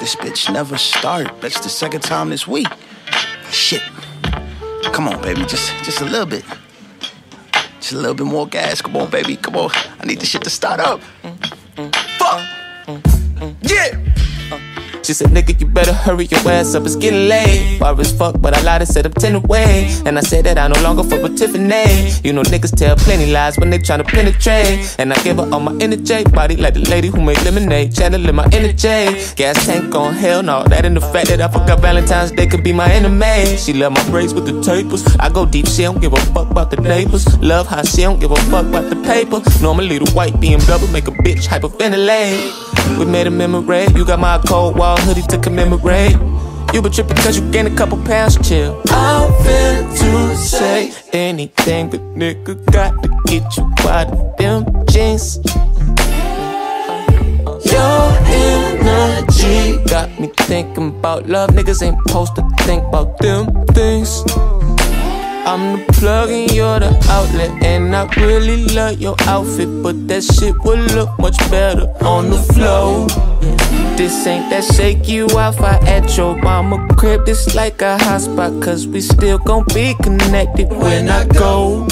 This bitch never start. That's the second time this week. Shit. Come on, baby. Just just a little bit. Just a little bit more gas. Come on, baby. Come on. I need this shit to start up. Fuck. Yeah. She said, nigga, you better hurry your ass up, it's getting late. Bar as fuck, but I lied and said I'm 10 away. And I said that I no longer fuck with Tiffany. You know, niggas tell plenty lies when they tryna penetrate. And I give her all my energy, body like the lady who made lemonade, channeling my energy. Gas tank on hell no, that and the fact that I forgot Valentine's Day could be my enemy. She love my braids with the tapers. I go deep, she don't give a fuck about the neighbors. Love how she don't give a fuck about the paper. Normally the white BMW make a bitch hyperventilate. We made a memory. You got my cold wall hoodie to commemorate. You been tripping cause you gained a couple pounds, chill. I'm fit to say anything, but nigga got to get you out of them jeans. Your energy got me thinking about love. Niggas ain't supposed to think about them things. I'm the plug and you're the outlet And I really love your outfit But that shit would look much better on the floor This ain't that shake you Wi-Fi at your mama crib. This like a hotspot Cause we still gon' be connected when I go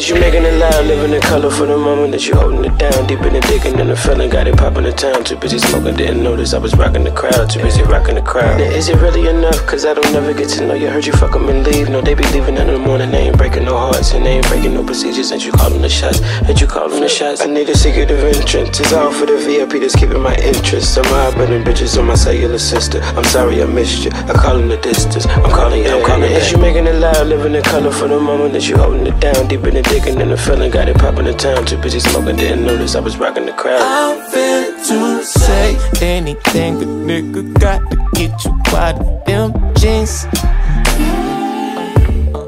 Is you making it loud, living in color for the moment that you holding it down. Deep in the digging and the feeling, got it popping the town. Too busy smoking, didn't notice I was rocking the crowd. Too busy rocking the crowd. Now, is it really enough? Cause I don't never get to know you. Heard you fuck 'em and leave. No, they be leaving in the morning. They ain't breaking no hearts and they ain't breaking no procedures. Ain't you calling the shots? Ain't you calling the shots? I need a secret of entrance. It's all for the VIP that's keeping my interest. I'm hiding bitches on my cellular sister. I'm sorry I missed you. I call in the distance. I'm calling you. I'm calling. Is you making it loud, living in color for the moment that you holding it down. Deep in the digging and the feeling, got it popping the town. Too busy smoking, didn't notice I was rocking the crowd. I'm to say anything, but nigga got to get you out of them jeans.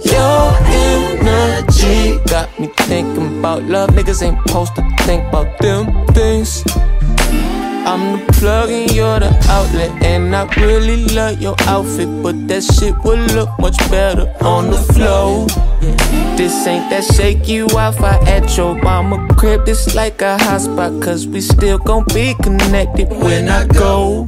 Your energy got me thinking about love. Niggas ain't supposed to think about them things. I'm the plug and you're the outlet And I really love your outfit But that shit would look much better on the floor This ain't that shaky Wi-Fi at your mama crib. This like a hotspot Cause we still gon' be connected when I go